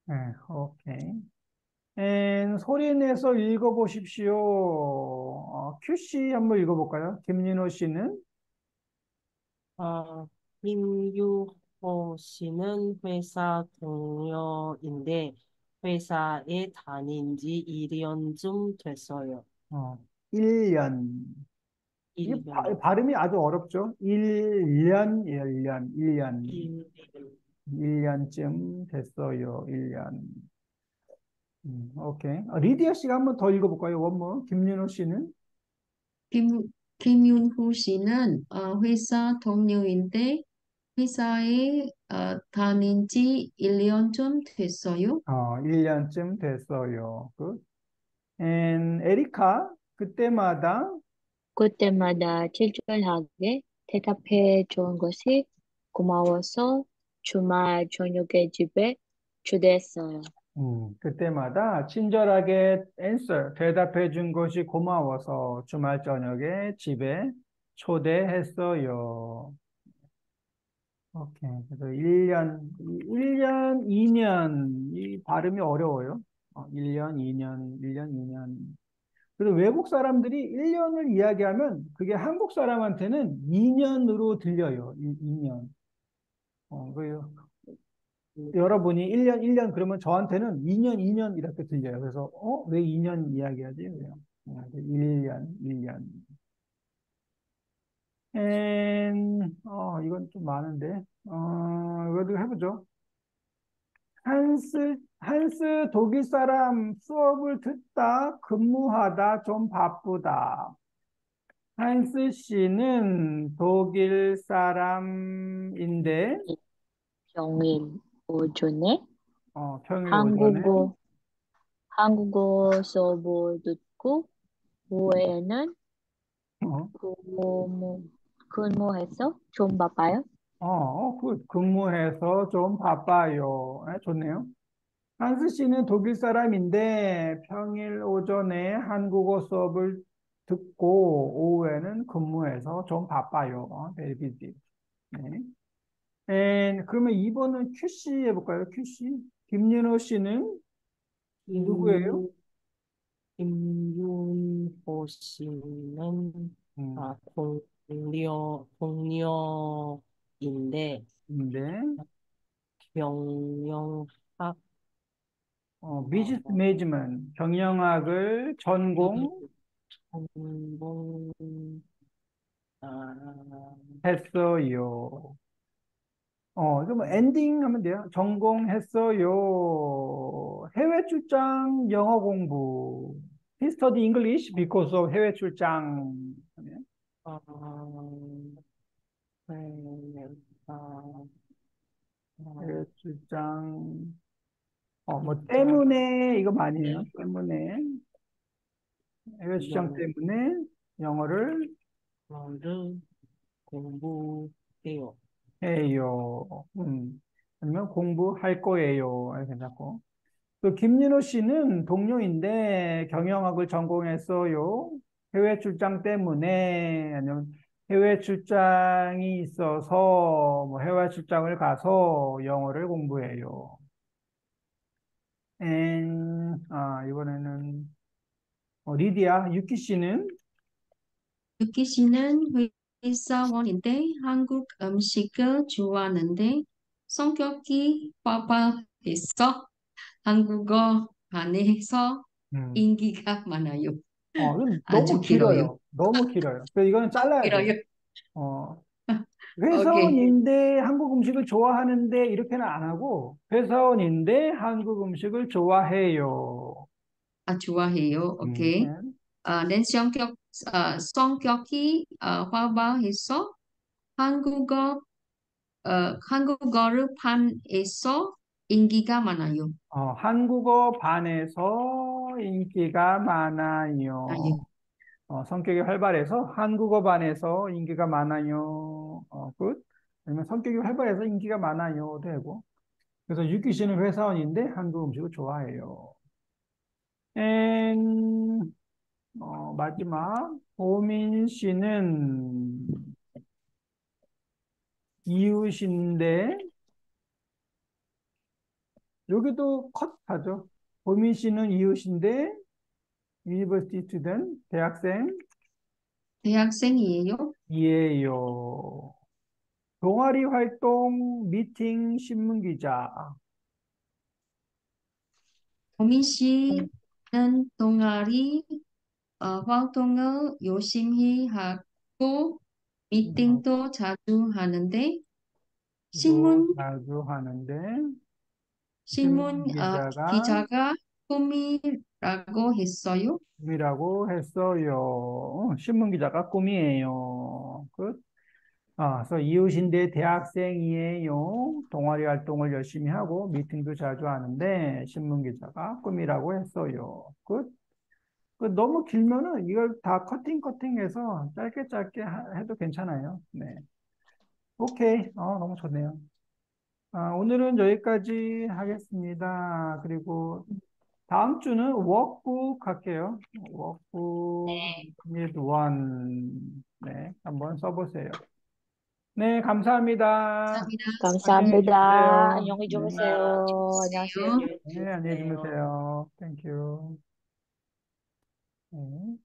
네, 오케이. And 소리 내서 읽어보십시오. 어, 큐씨 한번 읽어볼까요? 김윤호 씨는? 아, 김유호 씨는 회사 동료인데 회사에 다닌 지 1년쯤 됐어요. 어, 1년. 이게 1년. 바, 발음이 아주 어렵죠? 1년, 1년, 1년. 1년. 1년쯤 됐어요. 1년. 음, 오케이. 아, 리디아 씨가 한번 더 읽어볼까요? 원모. 김윤호 씨는? 김, 김윤후 씨는 어, 회사 동료인데 회사에 어, 다닌 지 1년 좀 됐어요. 어, 1년쯤 됐어요. 그. And 에리카, 그때마다, 그때마다 친절하게 대답해 준 것이 고마워서 주말 저녁에 집에 초대했어요. 음, 그때마다 친절하게 answer, 대답해 준 것이 고마워서 주말 저녁에 집에 초대했어요. 오케이. 그래서 1년, 1년, 2년, 이 발음이 어려워요. 어, 1년, 2년, 1년, 2년. 그래서 외국 사람들이 1년을 이야기하면 그게 한국 사람한테는 2년으로 들려요. 2 년. 어, 그, 여러분이 1년, 1년 그러면 저한테는 2년, 2년 이렇게 들려요. 그래서, 어, 왜 2년 이야기하지? 그래요. 어, 1년, 1년. And, 어, 이건 좀 많은데, 어, 이것도 해보죠. 한스, 한스 독일 사람 수업을 듣다 근무하다 좀 바쁘다. 한스 씨는 독일 사람인데, 평일 오전에 어, 평일 오전에, 한국어 한국어 수업을 듣고 후에는 어, 근무 근무해서 좀 바빠요. 어, 그 근무해서 좀 바빠요. 네, 좋네요. 한스 씨는 독일 사람인데 평일 오전에 한국어 수업을 듣고 오후에는 근무해서 좀 바빠요. 어, very busy. 네. And 그러면 2번은 QC 해볼까요? QC. 김윤호 씨는 누구예요? 김윤호 씨는 음, 아, 동료, 동료인데 네. 경영학 어, 비즈니스 매니지먼트, 경영학을 전공 전공 아, 했어요. 어, 그럼 엔딩 하면 돼요. 전공했어요. 해외 출장 영어 공부. He studied English because of 해외 출장. 아, 네, 아, 해외 출장. 어, 뭐 때문에 이거 많이 해요. 때문에 해외 출장 영어. 때문에 영어를 공부해요. 해요. 음. 아니면 공부할 거예요. 괜찮고. 또 김윤호 씨는 동료인데 경영학을 전공했어요. 해외 출장 때문에 아니면 해외 출장이 있어서 뭐 해외 출장을 가서 영어를 공부해요. And, 아, 이번에는 어, 리디아, 유키 씨는 유키 씨는 회사원인데 한국 음식을 좋아하는데 성격이 빠빠해서 한국어 반에서 음. 인기가 많아요. 어, 이건 아주 너무 길어요. 길어요. 너무 길어요. 그래서 이거는 잘라야 돼요. 길어요. 어, 회사원인데 한국 음식을 좋아하는데 이렇게는 안 하고 회사원인데 한국 음식을 좋아해요. 아, 좋아해요. 오케이. 음, 아, 내 성격, 아, 성격이 아, 활발해서 한국어, 어, 한국어를 반에서 인기가 많아요. 어, 한국어 반에서 인기가 많아요. 아유. 어, 성격이 활발해서 한국어 반에서 인기가 많아요. 어, good. 아니면 성격이 활발해서 인기가 많아요. 되고. 그래서 유키 씨는 회사원인데 한국 음식을 좋아해요. And, 어, 마지막, 보민 씨는 이웃인데, 여기도 cut하죠. 보민 씨는 이웃인데, university student, 대학생, 대학생이에요. 이에요. 동아리 활동, 미팅, 신문 기자. 보민 씨는 동아리 어, 활동을 열심히 하고 미팅도 자주 하는데 신문 자주 하는데, 신문 어, 기자가 기자가 꿈이라고 했어요. 꿈이라고 했어요. 어, 신문 기자가 꿈이에요. 끝. 아, 그래서 이웃인데 대학생이에요. 동아리 활동을 열심히 하고 미팅도 자주 하는데 신문 기자가 꿈이라고 했어요. 끝. 그 너무 길면은 이걸 다 커팅 커팅해서 짧게 짧게 하- 해도 괜찮아요. 네. 오케이. 어, 너무 좋네요. 아, 오늘은 여기까지 하겠습니다. 그리고 다음 주는 워크북 할게요. 워크북 및 원. 네, 한번 써보세요. 네, 감사합니다. 감사합니다. 안녕히 안녕히 주무세요. 주무세요. 안녕하세요. 네, 안녕히 주무세요. Thank you. 네.